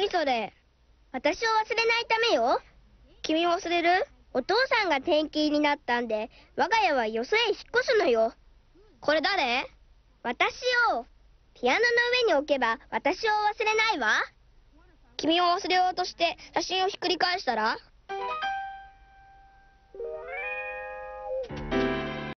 何それ？私を忘れないためよ。君忘れる？お父さんが転勤になったんで我が家はよそへ引っ越すのよ。これ誰？私をピアノの上に置けば私を忘れないわ。君を忘れようとして写真をひっくり返したら？